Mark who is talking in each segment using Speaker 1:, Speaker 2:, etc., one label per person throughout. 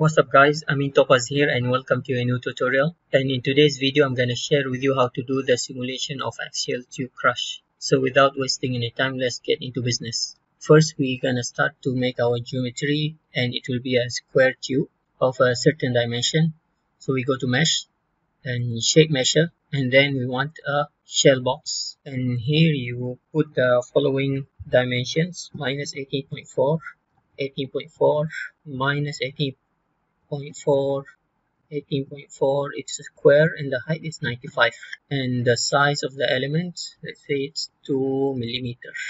Speaker 1: What's up guys, Ameen Topa's here and welcome to a new tutorial. And in today's video, I'm gonna share with you how to do the simulation of axial tube crush. So without wasting any time, let's get into business. First, we're gonna start to make our geometry and it will be a square tube of a certain dimension. So we go to mesh and shape mesher and then we want a shell box and here you put the following dimensions minus 18.4 18.4 minus 18.4 18.4 it's a square and the height is 95 and the size of the element let's say it's 2 millimeters.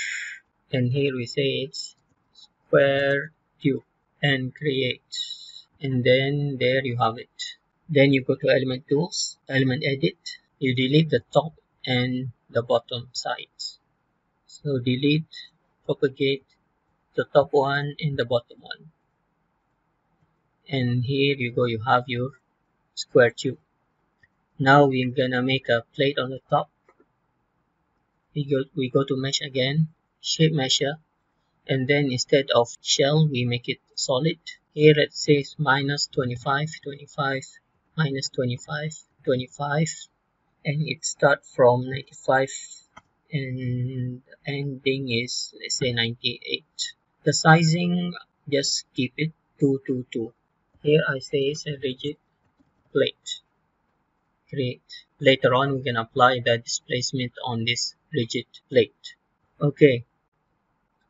Speaker 1: And here we say it's square cube and create. And then there you have it. Then you go to element tools element edit. You delete the top and the bottom sides. So delete propagate the top one and the bottom one and here you go you have your square tube. Now we're gonna make a plate on the top. We go we go to mesh again shape mesher and then instead of shell we make it solid. Here it says minus 25 25 minus 25 25 and it start from 95 and ending is let's say 98 the sizing just keep it 222 here I say it's a rigid plate. Create later on we can apply the displacement on this rigid plate. Okay.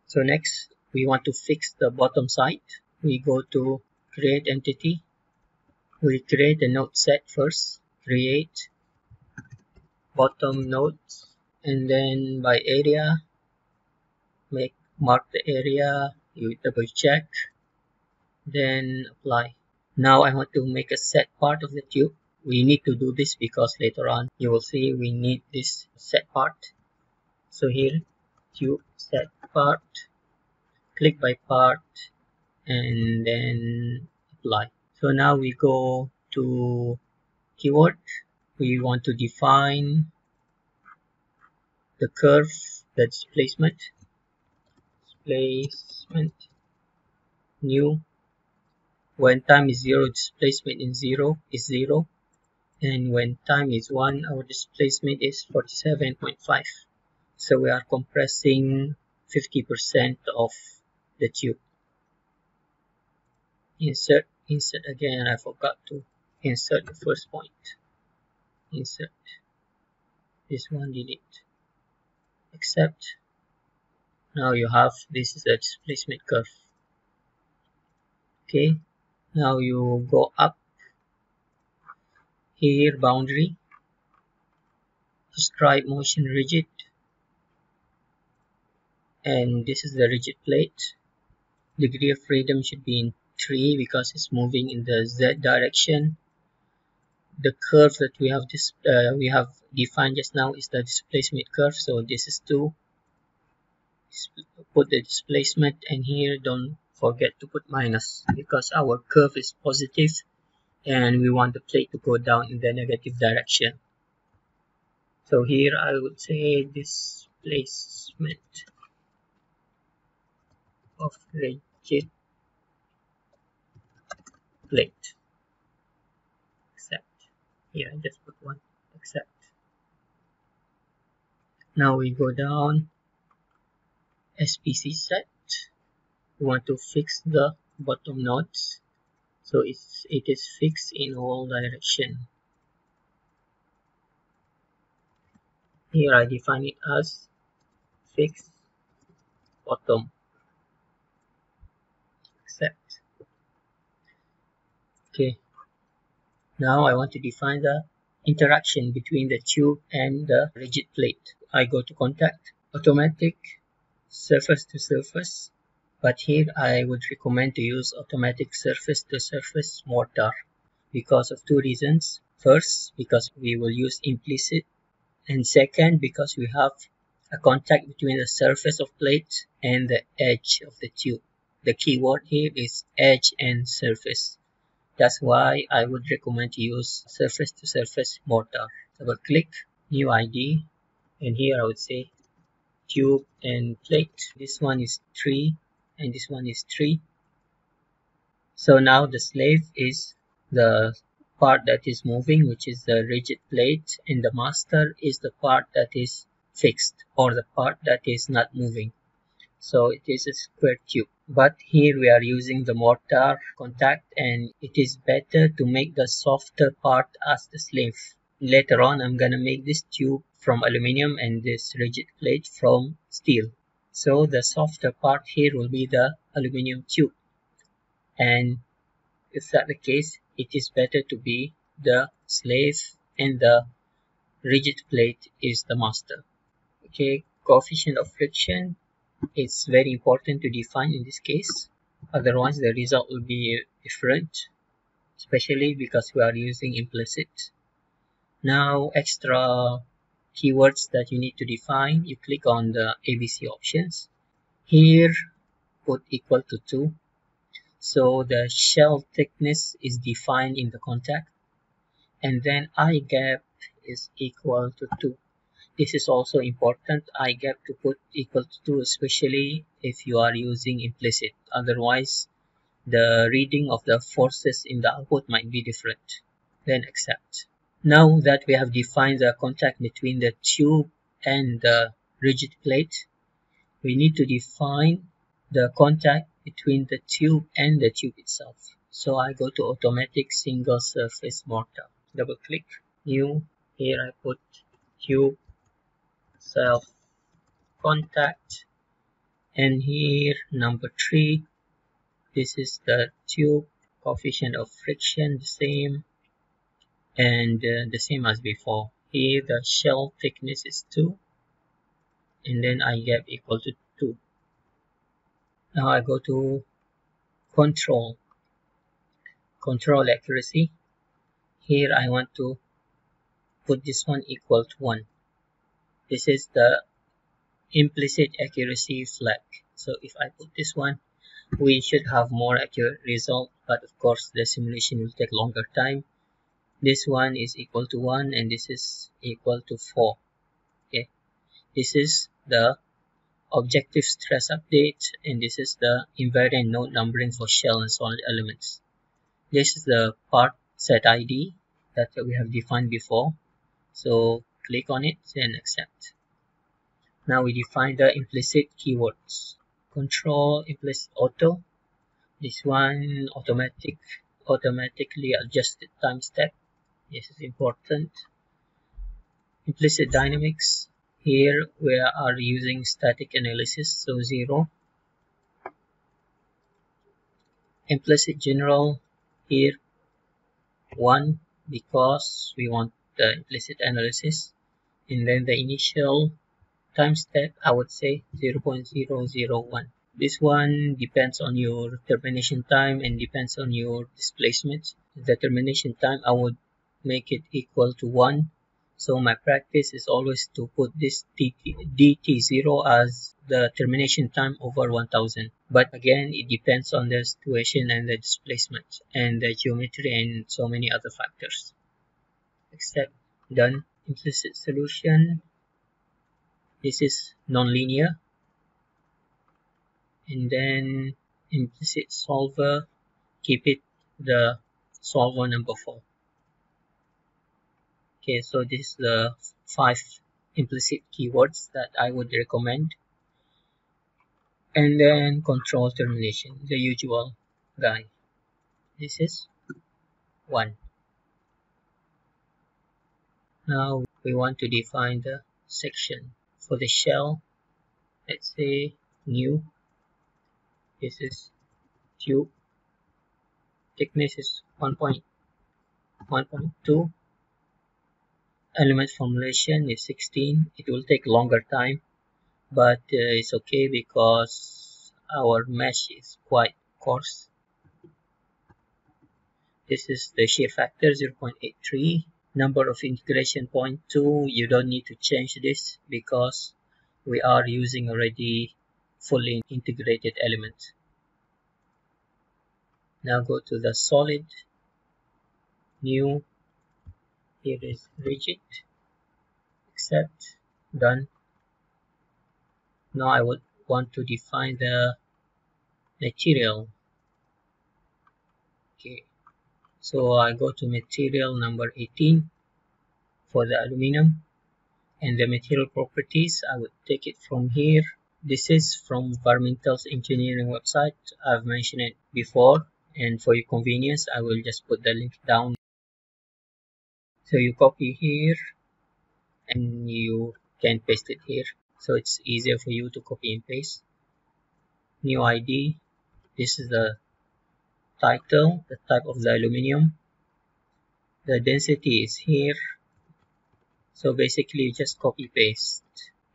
Speaker 1: So next we want to fix the bottom side. We go to create entity. We create a node set first. Create bottom nodes. And then by area make mark the area. You double check. Then apply now I want to make a set part of the tube. We need to do this because later on you will see we need this set part. So here tube set part click by part and then apply. So now we go to keyword. We want to define the curve the displacement displacement new when time is 0 displacement in 0 is 0 and when time is 1 our displacement is 47.5 so we are compressing 50% of the tube. Insert insert again I forgot to insert the first point. Insert. This one delete. Accept. Now you have this is a displacement curve. Okay now you go up. Here boundary. Describe motion rigid. And this is the rigid plate. Degree of freedom should be in 3 because it's moving in the z direction. The curve that we have this uh, we have defined just now is the displacement curve so this is 2 put the displacement and here don't forget to put minus because our curve is positive and we want the plate to go down in the negative direction. So here I would say displacement of rigid plate. Accept here I just put one. Accept now we go down SPC set want to fix the bottom nodes. So it's it is fixed in all direction. Here I define it as fixed bottom. Accept. Okay. Now I want to define the interaction between the tube and the rigid plate. I go to contact automatic surface to surface but here I would recommend to use automatic surface to surface mortar because of two reasons. First because we will use implicit and second because we have a contact between the surface of plate and the edge of the tube. The keyword here is edge and surface. That's why I would recommend to use surface to surface mortar. Double click new ID and here I would say tube and plate. This one is 3 and this one is 3 so now the slave is the part that is moving which is the rigid plate and the master is the part that is fixed or the part that is not moving. So it is a square tube. But here we are using the mortar contact and it is better to make the softer part as the slave. Later on I'm gonna make this tube from aluminum and this rigid plate from steel so the softer part here will be the aluminum tube. And if that the case it is better to be the slave and the rigid plate is the master. Okay coefficient of friction. Is very important to define in this case. Otherwise the result will be different especially because we are using implicit. Now extra keywords that you need to define. You click on the ABC options. Here put equal to 2 so the shell thickness is defined in the contact. And then I gap is equal to 2 this is also important. I gap to put equal to 2 especially if you are using implicit. Otherwise the reading of the forces in the output might be different. Then accept now that we have defined the contact between the tube and the rigid plate, we need to define the contact between the tube and the tube itself. So I go to automatic single surface mortar. Double click, new, here I put tube self contact. And here number 3 this is the tube. Coefficient of friction the same and uh, the same as before. Here the shell thickness is 2 and then I gap equal to 2 now I go to control. Control accuracy. Here I want to put this one equal to 1 this is the implicit accuracy flag. So if I put this one we should have more accurate result but of course the simulation will take longer time this one is equal to 1 and this is equal to 4 okay? This is the objective stress update and this is the invariant node numbering for shell and solid elements. This is the part set id that we have defined before. So click on it and accept. Now we define the implicit keywords. Control implicit auto. This one automatic automatically adjusted time step this is important. Implicit dynamics. Here we are using static analysis so 0 implicit general here 1 because we want the implicit analysis. And then the initial time step I would say 0.001 this one depends on your termination time and depends on your displacement. The termination time I would make it equal to 1 so my practice is always to put this dt, dt0 as the termination time over 1000 but again it depends on the situation and the displacement and the geometry and so many other factors. Except done. Implicit solution. This is nonlinear. And then implicit solver keep it the solver number 4 okay so this is the five implicit keywords that I would recommend. And then control termination the usual guy. This is one. Now we want to define the section. For the shell let's say new. This is tube. Thickness is 1.1.2 element formulation is 16 it will take longer time but uh, it's okay because our mesh is quite coarse. This is the shear factor 0.83 number of integration point 2 you don't need to change this because we are using already fully integrated element. Now go to the solid new here is rigid accept done. Now I would want to define the material. Okay. So I go to material number 18 for the aluminum and the material properties. I would take it from here. This is from Varmintal's engineering website. I've mentioned it before and for your convenience I will just put the link down so you copy here and you can paste it here. So it's easier for you to copy and paste. New ID this is the title the type of the aluminium. The density is here. So basically you just copy paste.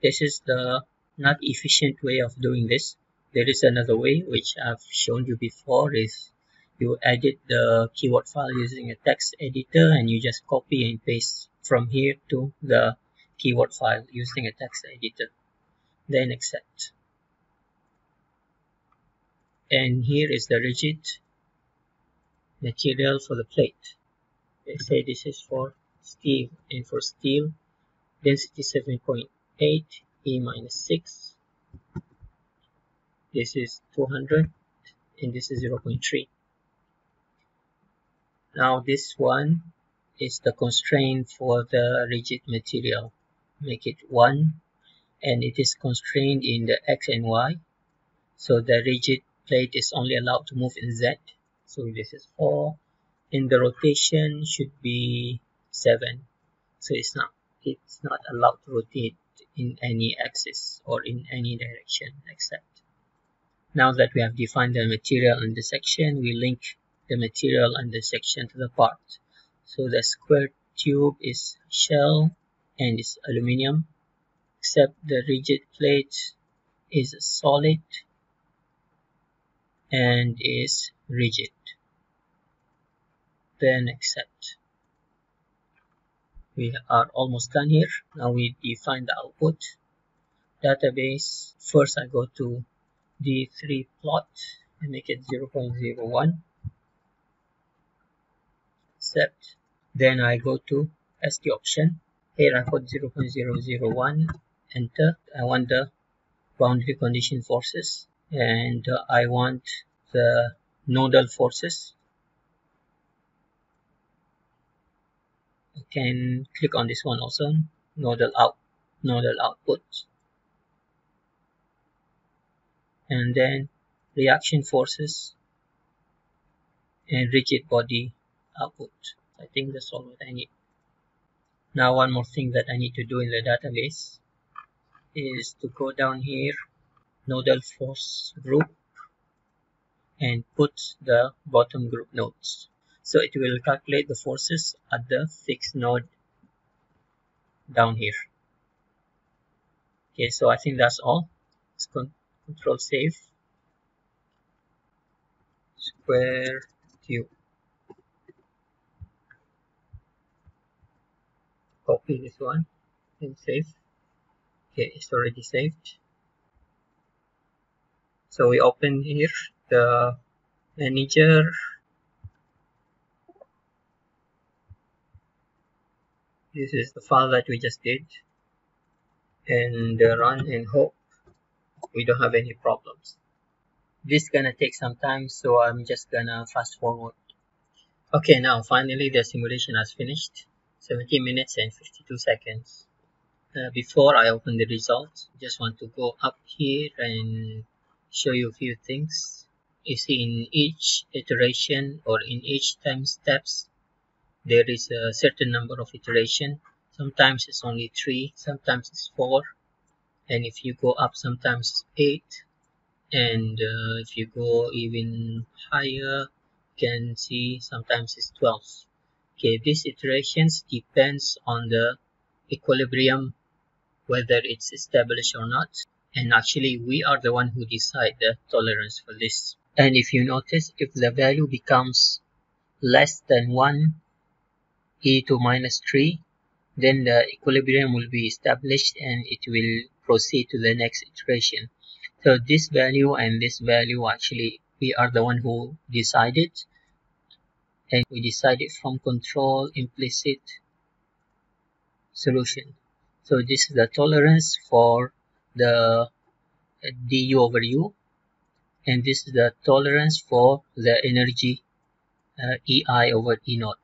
Speaker 1: This is the not efficient way of doing this. There is another way which I've shown you before is you edit the keyword file using a text editor and you just copy and paste from here to the keyword file using a text editor. Then accept. And here is the rigid material for the plate. They say this is for steel. And for steel density 7.8 e minus 6 this is 200 and this is 0.3 now this one is the constraint for the rigid material. Make it 1 and it is constrained in the x and y. So the rigid plate is only allowed to move in z. So this is 4 and the rotation should be 7 so it's not it's not allowed to rotate in any axis or in any direction except. Now that we have defined the material in the section we link the material and the section to the part. So the square tube is shell and is aluminium except the rigid plate is solid and is rigid. Then accept. We are almost done here. Now we define the output. Database. First I go to D3 plot and make it 0.01 accept then I go to ASCII option. Here I put 0.001 enter. I want the boundary condition forces. And uh, I want the nodal forces. I can click on this one also. Nodal out nodal output. And then reaction forces. And rigid body output. I think that's all what I need. Now one more thing that I need to do in the database is to go down here nodal force group and put the bottom group nodes. So it will calculate the forces at the fixed node down here. Okay so I think that's all. Let's con control save square tube copy this one and save. Okay it's already saved. So we open here the manager. This is the file that we just did. And uh, run and hope we don't have any problems. This gonna take some time so I'm just gonna fast forward. Okay now finally the simulation has finished 17 minutes and 52 seconds. Uh, before I open the results, just want to go up here and show you a few things. You see in each iteration or in each time steps, there is a certain number of iteration. Sometimes it's only three, sometimes it's four. And if you go up, sometimes it's eight. And uh, if you go even higher, you can see sometimes it's 12 okay these iterations depends on the equilibrium whether it's established or not. And actually we are the one who decide the tolerance for this. And if you notice if the value becomes less than 1 e to minus 3 then the equilibrium will be established and it will proceed to the next iteration. So this value and this value actually we are the one who decided and we decided from control implicit solution. So this is the tolerance for the du over u and this is the tolerance for the energy uh, ei over e naught.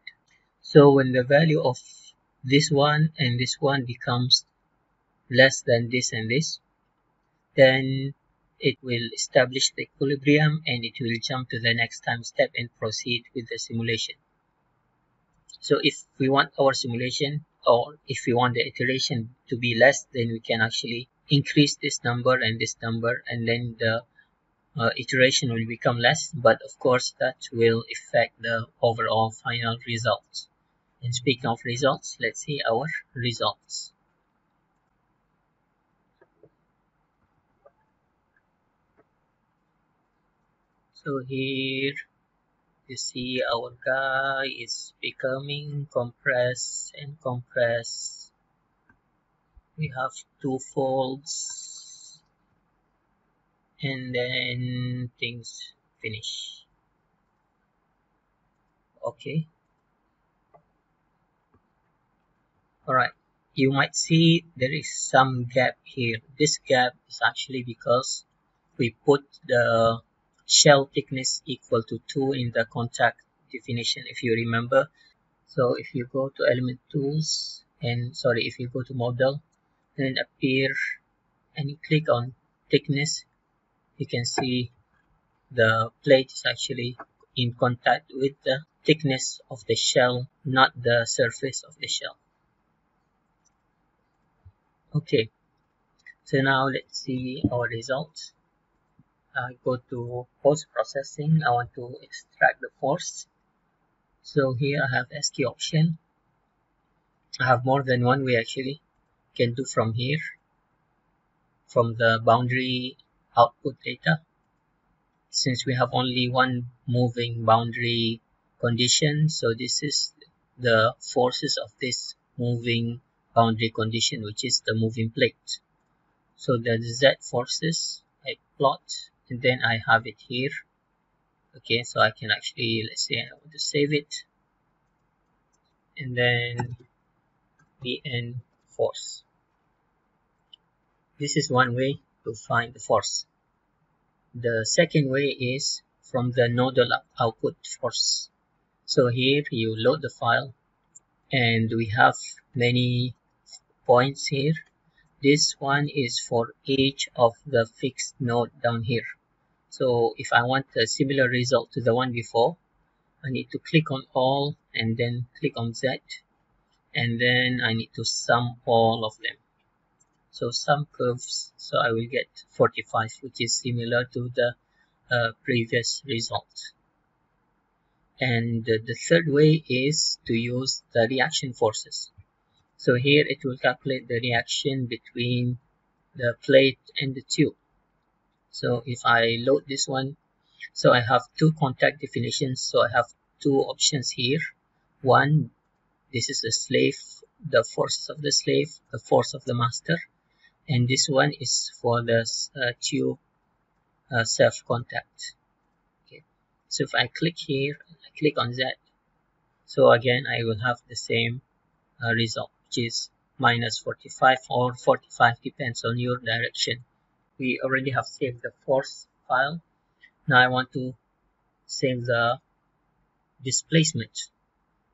Speaker 1: So when the value of this one and this one becomes less than this and this then it will establish the equilibrium and it will jump to the next time step and proceed with the simulation. So if we want our simulation or if we want the iteration to be less then we can actually increase this number and this number and then the uh, iteration will become less. But of course that will affect the overall final results. And speaking of results let's see our results so here you see our guy is becoming compressed and compressed. We have two folds. And then things finish. Okay. Alright. You might see there is some gap here. This gap is actually because we put the shell thickness equal to 2 in the contact definition if you remember. So if you go to element tools and sorry if you go to model then appear and you click on thickness you can see the plate is actually in contact with the thickness of the shell not the surface of the shell. Okay. So now let's see our results I go to post processing. I want to extract the force. So here I have ASCII option. I have more than one way actually. Can do from here. From the boundary output data. Since we have only one moving boundary condition so this is the forces of this moving boundary condition which is the moving plate. So the z forces I plot and then I have it here. Okay so I can actually let's say I want to save it. And then bn force. This is one way to find the force. The second way is from the nodal output force. So here you load the file and we have many points here. This one is for each of the fixed node down here so if I want a similar result to the one before I need to click on all and then click on Z and then I need to sum all of them. So sum curves so I will get 45 which is similar to the uh, previous result. And the third way is to use the reaction forces. So here it will calculate the reaction between the plate and the tube so if I load this one so I have two contact definitions. So I have two options here. One this is the slave the forces of the slave the force of the master. And this one is for the uh, tube uh, self contact okay. So if I click here I click on that so again I will have the same uh, result which is minus 45 or 45 depends on your direction we already have saved the force file. Now I want to save the displacement.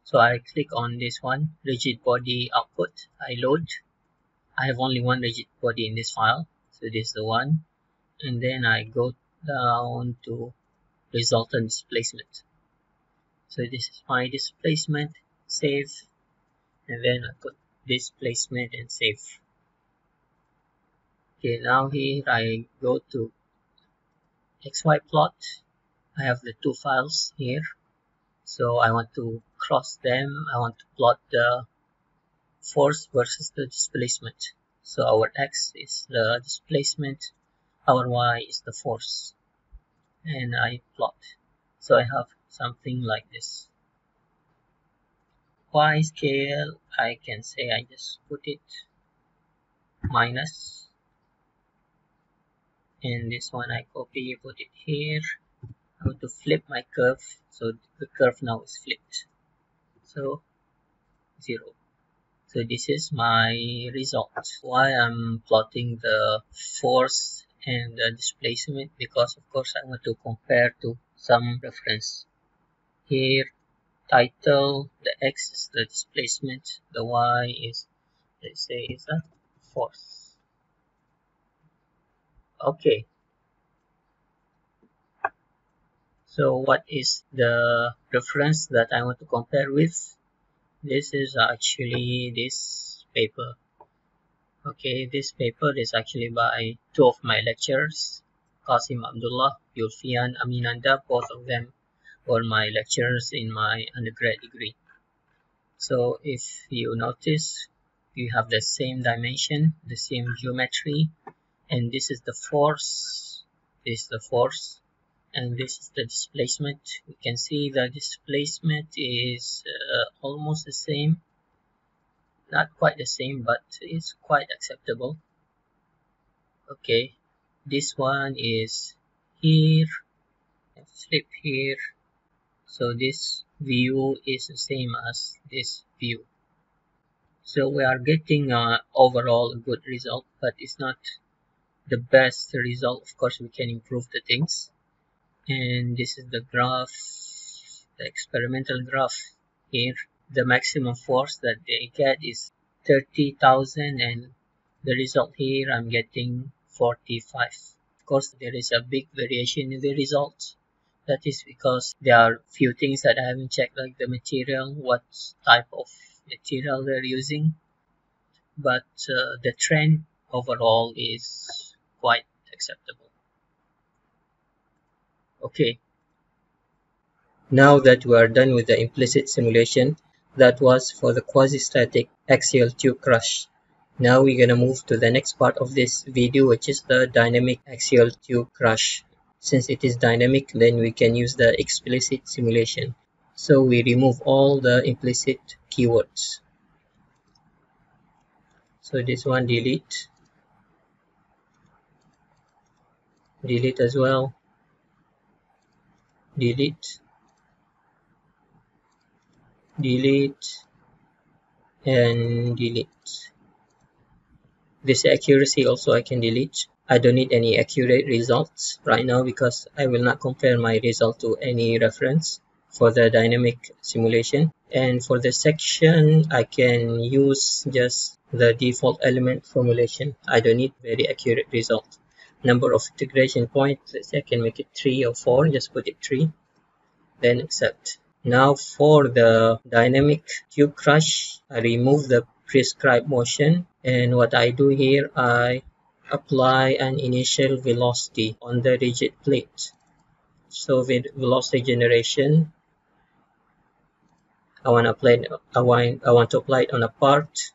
Speaker 1: So I click on this one rigid body output I load. I have only one rigid body in this file so this is the one. And then I go down to resultant displacement. So this is my displacement save. And then I put displacement and save okay now here I go to XY plot. I have the two files here. So I want to cross them. I want to plot the force versus the displacement. So our X is the displacement. Our Y is the force. And I plot. So I have something like this. Y scale I can say I just put it minus and this one. I copy put it here. I want to flip my curve. So the curve now is flipped. So 0 so this is my result. Why I'm plotting the force and the displacement? Because of course I want to compare to some reference. Here title the x is the displacement. The y is let's say is a force okay. So what is the reference that I want to compare with? This is actually this paper. Okay this paper is actually by two of my lecturers Qasim Abdullah Yulfian Aminanda. Both of them were my lecturers in my undergrad degree. So if you notice you have the same dimension the same geometry and this is the force this is the force and this is the displacement. We can see the displacement is uh, almost the same. Not quite the same but it's quite acceptable. Okay this one is here flip here. So this view is the same as this view. So we are getting uh, overall good result but it's not the best result. Of course we can improve the things. And this is the graph the experimental graph here. The maximum force that they get is 30,000 and the result here I'm getting 45 of course there is a big variation in the results. That is because there are few things that I haven't checked like the material what type of material they're using. But uh, the trend overall is quite acceptable Okay. Now that we are done with the implicit simulation, that was for the quasi-static axial tube crush. Now we're gonna move to the next part of this video which is the dynamic axial tube crush. Since it is dynamic then we can use the explicit simulation. So we remove all the implicit keywords. So this one delete. Delete as well. Delete. Delete. And delete. This accuracy also I can delete. I don't need any accurate results right now because I will not compare my result to any reference for the dynamic simulation. And for the section I can use just the default element formulation. I don't need very accurate result number of integration points let's say I can make it 3 or 4 just put it 3 then accept. Now for the dynamic tube crush I remove the prescribed motion and what I do here I apply an initial velocity on the rigid plate. So with velocity generation I want to apply I want I want to apply it on a part.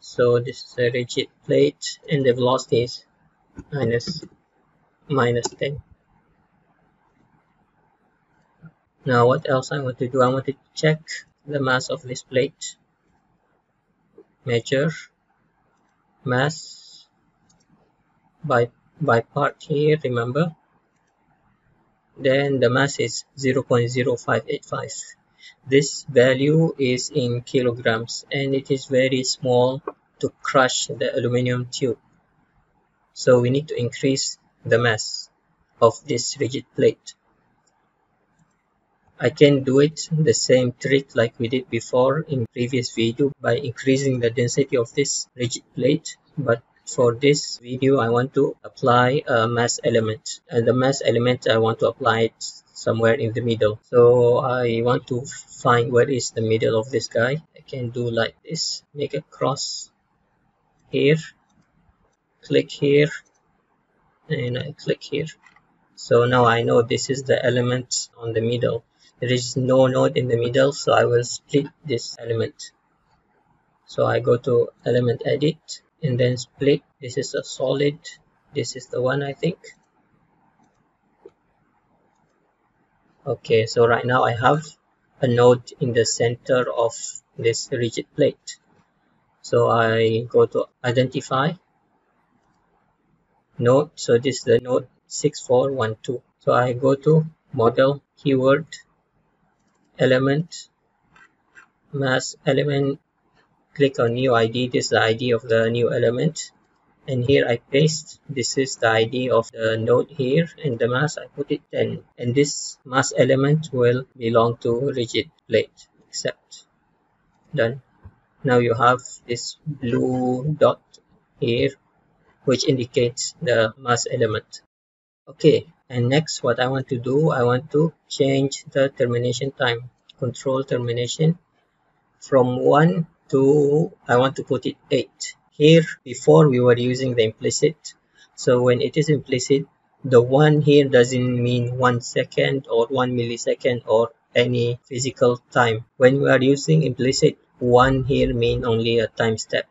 Speaker 1: So this is a rigid plate and the velocity is minus. Minus 10 now what else I want to do? I want to check the mass of this plate. Measure. Mass by by part here remember? Then the mass is 0.0585 this value is in kilograms and it is very small to crush the aluminum tube so we need to increase the mass of this rigid plate. I can do it the same trick like we did before in previous video by increasing the density of this rigid plate. But for this video I want to apply a mass element. And the mass element I want to apply it somewhere in the middle. So I want to find where is the middle of this guy. I can do like this. Make a cross here click here and I click here. So now I know this is the element on the middle. There is no node in the middle so I will split this element. So I go to element edit and then split. This is a solid. This is the one I think. Okay so right now I have a node in the center of this rigid plate. So I go to identify node so this is the node 6412 so I go to model keyword element mass element click on new ID this is the ID of the new element. And here I paste. This is the ID of the node here. And the mass I put it 10 and this mass element will belong to rigid plate. Accept. Done. Now you have this blue dot here which indicates the mass element. Okay and next what I want to do I want to change the termination time control termination from 1 to I want to put it 8 here before we were using the implicit. So when it is implicit the one here doesn't mean one second or one millisecond or any physical time. When we are using implicit one here mean only a time step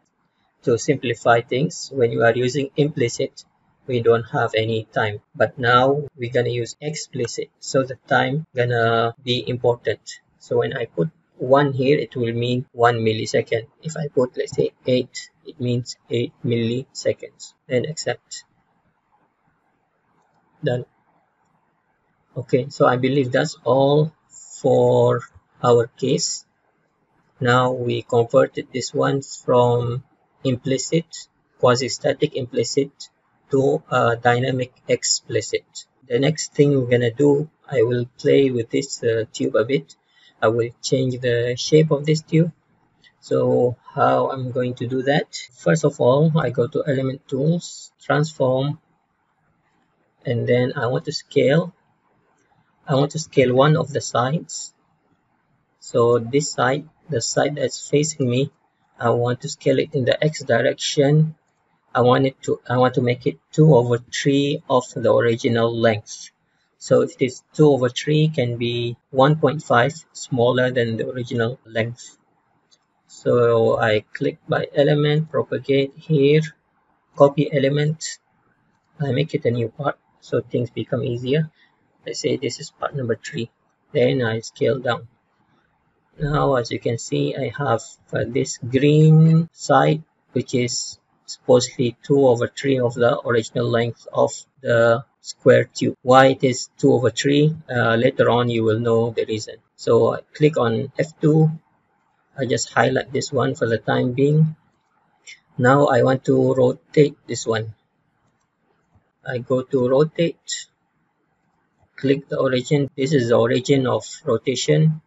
Speaker 1: to simplify things. When you are using implicit we don't have any time. But now we're gonna use explicit. So the time gonna be important. So when I put 1 here it will mean 1 millisecond. If I put let's say 8 it means 8 milliseconds. Then accept. Done. Okay so I believe that's all for our case. Now we converted this one from implicit quasi-static implicit to dynamic explicit. The next thing we're gonna do I will play with this uh, tube a bit. I will change the shape of this tube. So how I'm going to do that? First of all I go to element tools transform and then I want to scale. I want to scale one of the sides. So this side the side that's facing me I want to scale it in the x direction. I want it to I want to make it 2 over 3 of the original length. So if it is 2 over 3 can be 1.5 smaller than the original length. So I click by element propagate here copy element. I make it a new part so things become easier. Let's say this is part number three. Then I scale down now as you can see I have uh, this green side which is supposedly 2 over 3 of the original length of the square tube why it is 2 over 3 uh, later on you will know the reason. So I click on F2 I just highlight this one for the time being. Now I want to rotate this one. I go to rotate click the origin. This is the origin of rotation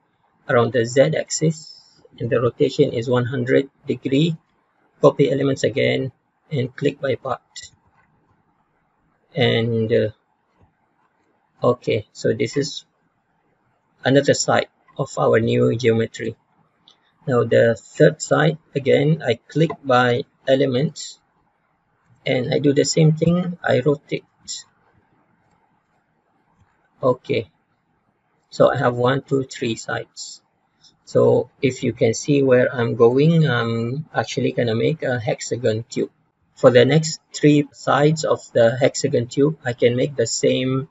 Speaker 1: around the z-axis and the rotation is 100 degree. Copy elements again and click by part. And uh, okay so this is another side of our new geometry. Now the third side again I click by elements and I do the same thing. I rotate. Okay so I have one two three sides so if you can see where I'm going I'm actually gonna make a hexagon tube. For the next three sides of the hexagon tube I can make the same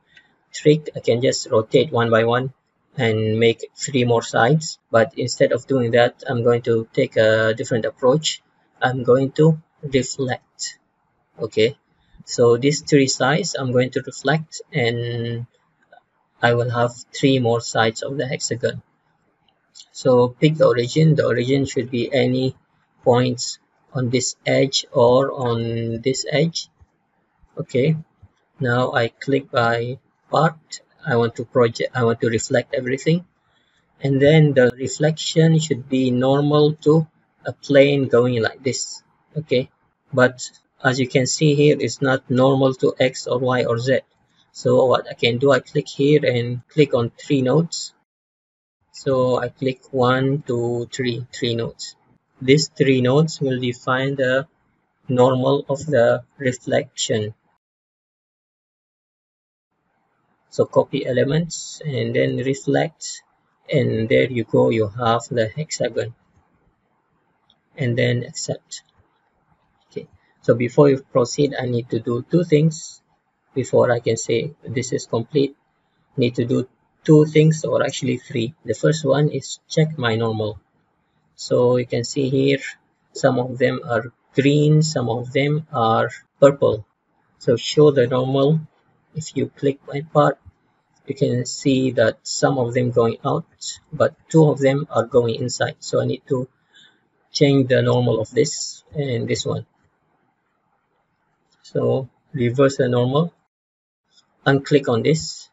Speaker 1: trick. I can just rotate one by one and make three more sides. But instead of doing that I'm going to take a different approach. I'm going to reflect. Okay? So these three sides I'm going to reflect and I will have three more sides of the hexagon. So pick the origin. The origin should be any points on this edge or on this edge. Okay. Now I click by part. I want to project I want to reflect everything. And then the reflection should be normal to a plane going like this. Okay. But as you can see here it's not normal to x or y or z so what I can do I click here and click on three nodes so I click one two three three nodes these three nodes will define the normal of the reflection. So copy elements and then reflect and there you go you have the hexagon. And then accept. Okay. So before you proceed I need to do two things before I can say this is complete. Need to do two things or actually three. The first one is check my normal. So you can see here some of them are green some of them are purple. So show the normal. If you click my part you can see that some of them going out but two of them are going inside. So I need to change the normal of this and this one. So reverse the normal unclick on this.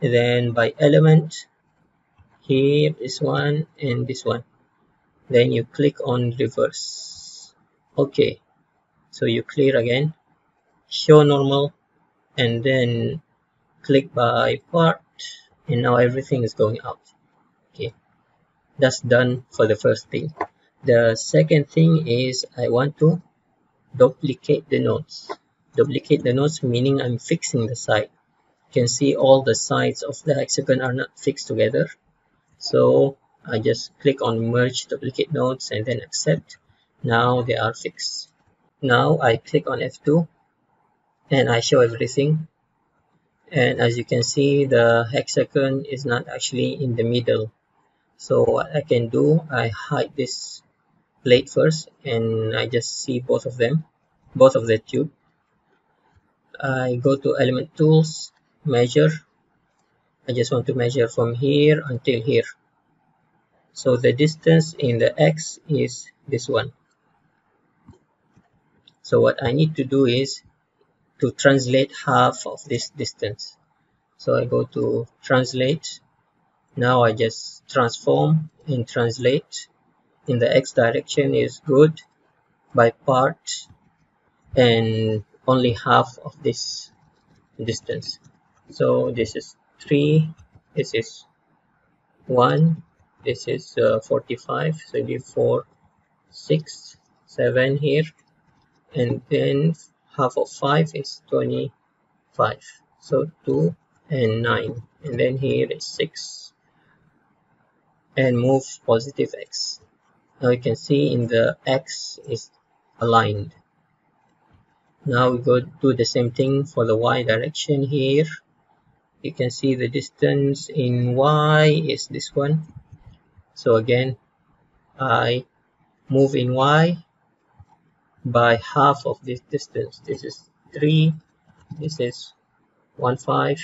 Speaker 1: Then by element here this one and this one. Then you click on reverse. Okay. So you clear again. Show normal. And then click by part. And now everything is going out. Okay. That's done for the first thing. The second thing is I want to duplicate the nodes duplicate the nodes meaning I'm fixing the side. You can see all the sides of the hexagon are not fixed together. So I just click on merge duplicate nodes and then accept. Now they are fixed. Now I click on F2 and I show everything. And as you can see the hexagon is not actually in the middle. So what I can do I hide this plate first and I just see both of them both of the tube I go to element tools measure. I just want to measure from here until here. So the distance in the x is this one. So what I need to do is to translate half of this distance. So I go to translate. Now I just transform and translate. In the x direction is good by part and only half of this distance. So this is 3 this is 1 this is uh, 45 so you 4 6 7 here and then half of 5 is 25 so 2 and 9 and then here is 6 and move positive x. Now you can see in the x is aligned now we go do the same thing for the y direction here. You can see the distance in y is this one. So again I move in y by half of this distance. This is 3 this is 1 5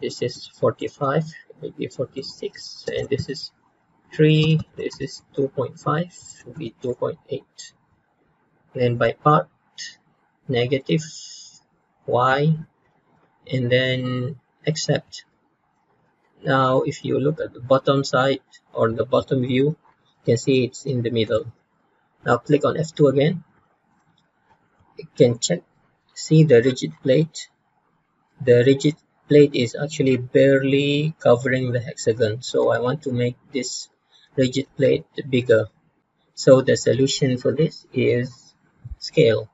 Speaker 1: this is 45 maybe 46 and this is 3 this is 2.5 will be 2.8 then by part negative y and then accept. Now if you look at the bottom side or the bottom view you can see it's in the middle. Now click on F2 again. You can check see the rigid plate. The rigid plate is actually barely covering the hexagon so I want to make this rigid plate bigger. So the solution for this is scale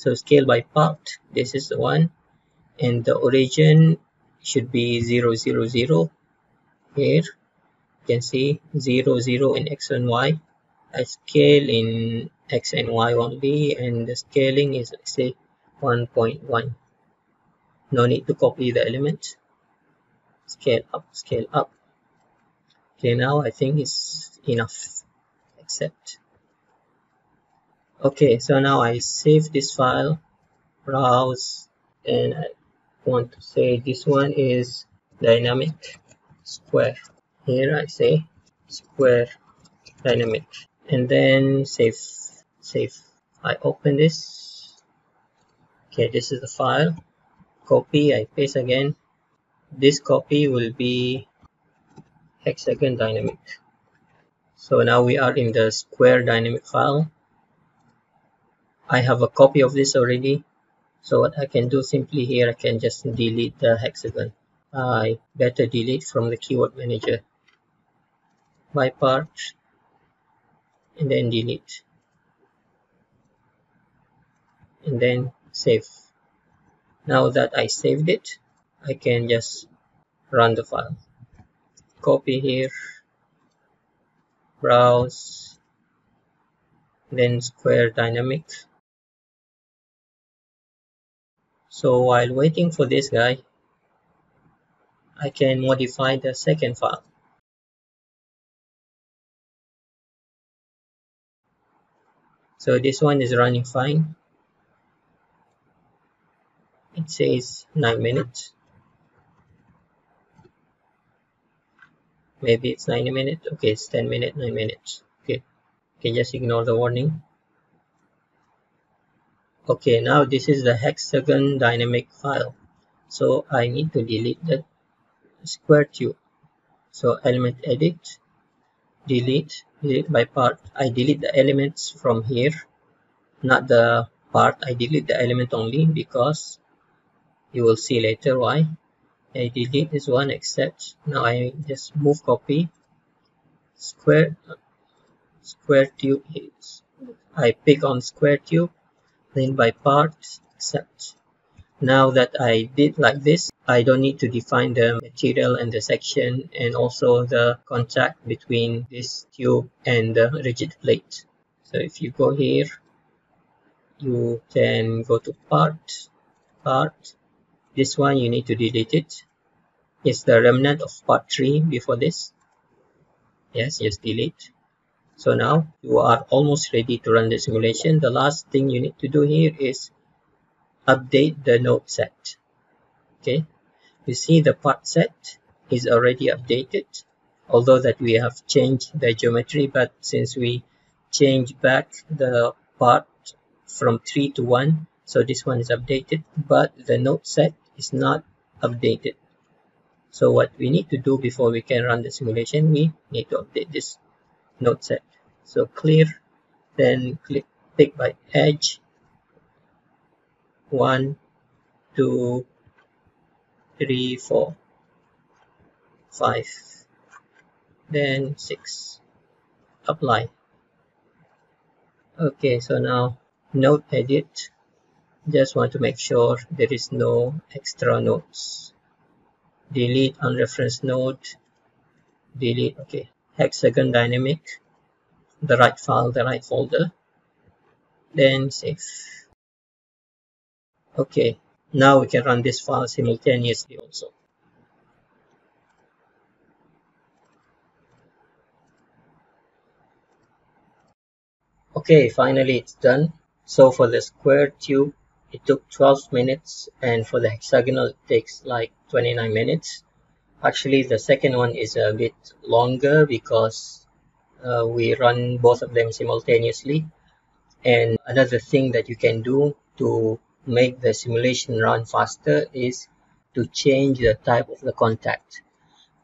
Speaker 1: so scale by part this is the one. And the origin should be 0 0 0 here you can see 0 0 in x and y. I scale in x and y only and the scaling is let's say 1.1 no need to copy the element. Scale up scale up. Okay now I think it's enough accept okay so now I save this file browse and I want to say this one is dynamic square. Here I say square dynamic. And then save save. I open this. Okay this is the file. Copy I paste again. This copy will be hexagon dynamic. So now we are in the square dynamic file I have a copy of this already. So what I can do simply here I can just delete the hexagon. I better delete from the keyword manager. By part and then delete. And then save. Now that I saved it I can just run the file. Copy here browse then square dynamic so while waiting for this guy I can modify the second file. So this one is running fine. It says 9 minutes. Maybe it's 90 minutes. Okay it's 10 minutes 9 minutes. Okay okay just ignore the warning okay now this is the hexagon dynamic file. So I need to delete the square tube. So element edit delete delete by part. I delete the elements from here not the part. I delete the element only because you will see later why. I delete this one except now I just move copy. Square square tube is I pick on square tube then by part except now that I did like this I don't need to define the material and the section and also the contact between this tube and the rigid plate. So if you go here you can go to part part. This one you need to delete it. It's the remnant of part 3 before this. Yes just delete so now you are almost ready to run the simulation. The last thing you need to do here is update the node set. Okay? You see the part set is already updated although that we have changed the geometry but since we change back the part from 3 to 1 so this one is updated but the node set is not updated. So what we need to do before we can run the simulation we need to update this node set. So clear then click pick by edge. One two three four five then six. Apply. Okay so now node edit. Just want to make sure there is no extra nodes delete unreferenced node delete okay hexagon dynamic the right file the right folder. Then save. Okay now we can run this file simultaneously also. Okay finally it's done. So for the square tube, it took 12 minutes and for the hexagonal it takes like 29 minutes. Actually the second one is a bit longer because uh, we run both of them simultaneously. And another thing that you can do to make the simulation run faster is to change the type of the contact.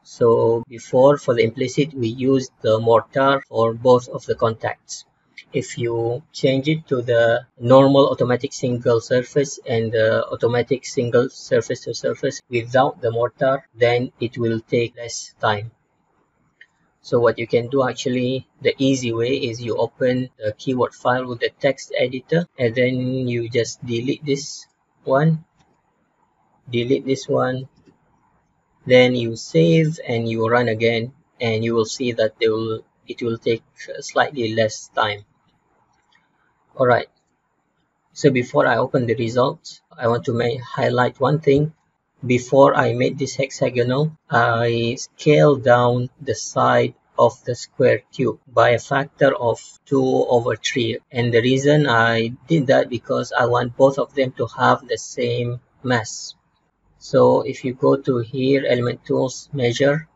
Speaker 1: So before for the implicit we used the mortar for both of the contacts if you change it to the normal automatic single surface and the automatic single surface to surface without the mortar then it will take less time. So what you can do actually the easy way is you open the keyword file with the text editor and then you just delete this one delete this one. Then you save and you run again and you will see that they will it will take uh, slightly less time. Alright. So before I open the results I want to make, highlight one thing. Before I made this hexagonal I scaled down the side of the square tube by a factor of 2 over 3 and the reason I did that because I want both of them to have the same mass. So if you go to here element tools measure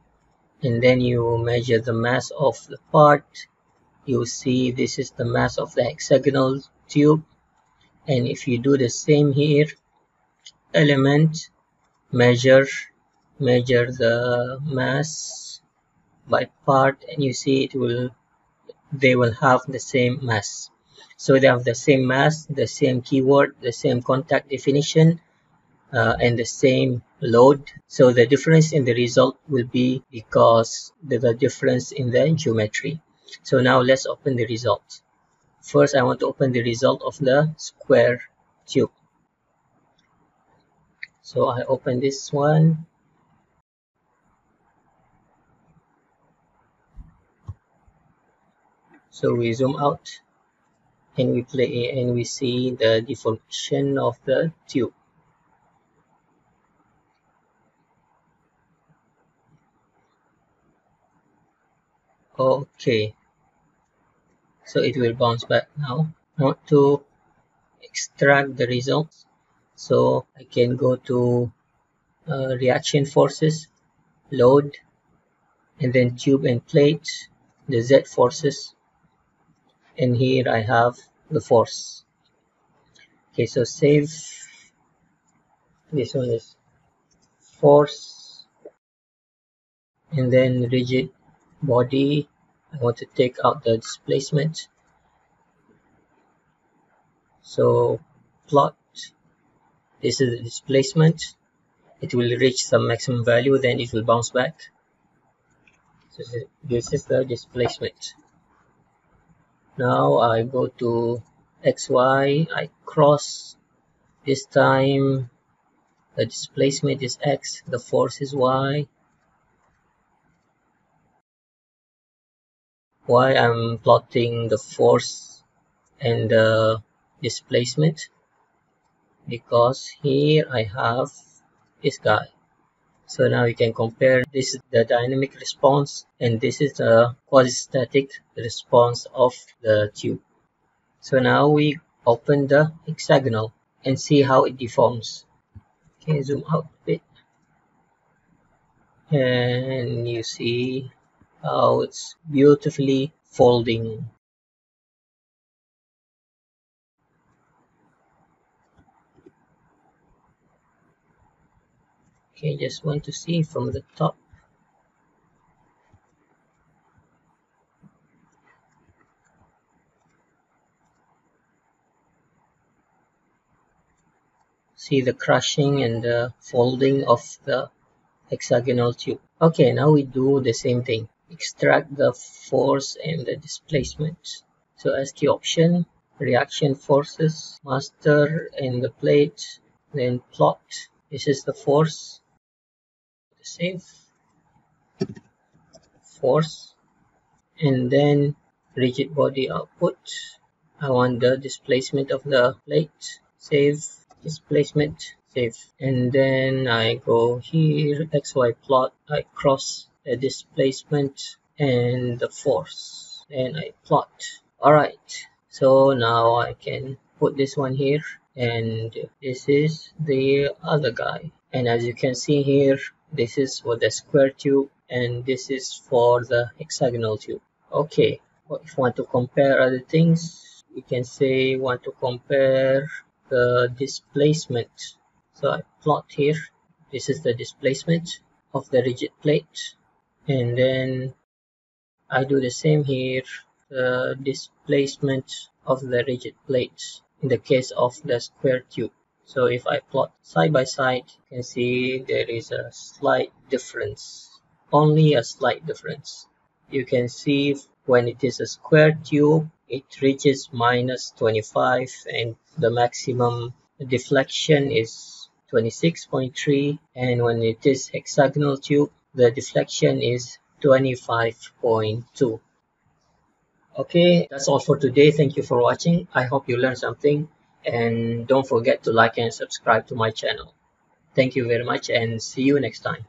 Speaker 1: and then you measure the mass of the part. You see this is the mass of the hexagonal tube. And if you do the same here element measure measure the mass by part and you see it will they will have the same mass. So they have the same mass the same keyword the same contact definition uh, and the same load so the difference in the result will be because the, difference in the geometry so now let's open the result. First, I want to open the result of the square tube. So I open this one. So we zoom out and we play and we see the deformation of the tube. Okay, so it will bounce back now. Want to extract the results. So I can go to uh, reaction forces load and then tube and plate the Z forces and here I have the force. Okay so save. This one is force and then rigid body. I want to take out the displacement. So plot. This is the displacement. It will reach some maximum value then it will bounce back. So this is the displacement. Now I go to xy I cross. This time the displacement is x the force is y why I'm plotting the force and the displacement? Because here I have this guy. So now you can compare. This is the dynamic response and this is the quasi-static response of the tube. So now we open the hexagonal and see how it deforms. Okay zoom out a bit? And you see how it's beautifully folding. Okay just want to see from the top. See the crushing and the folding of the hexagonal tube. Okay now we do the same thing extract the force and the displacement. So as the option reaction forces master and the plate then plot. This is the force. Save. Force. And then rigid body output. I want the displacement of the plate. Save. Displacement. Save. And then I go here xy plot I cross the displacement and the force. And I plot. Alright. So now I can put this one here. And this is the other guy. And as you can see here this is for the square tube. And this is for the hexagonal tube. Okay. If you want to compare other things we can say want to compare the displacement. So I plot here. This is the displacement of the rigid plate and then I do the same here the displacement of the rigid plates in the case of the square tube so if I plot side by side, you can see there is a slight difference, only a slight difference. You can see when it is a square tube, it reaches minus 25 and the maximum deflection is 26.3 and when it is hexagonal tube, the deflection is 25.2. Okay, that's all for today. Thank you for watching. I hope you learned something and don't forget to like and subscribe to my channel. Thank you very much and see you next time.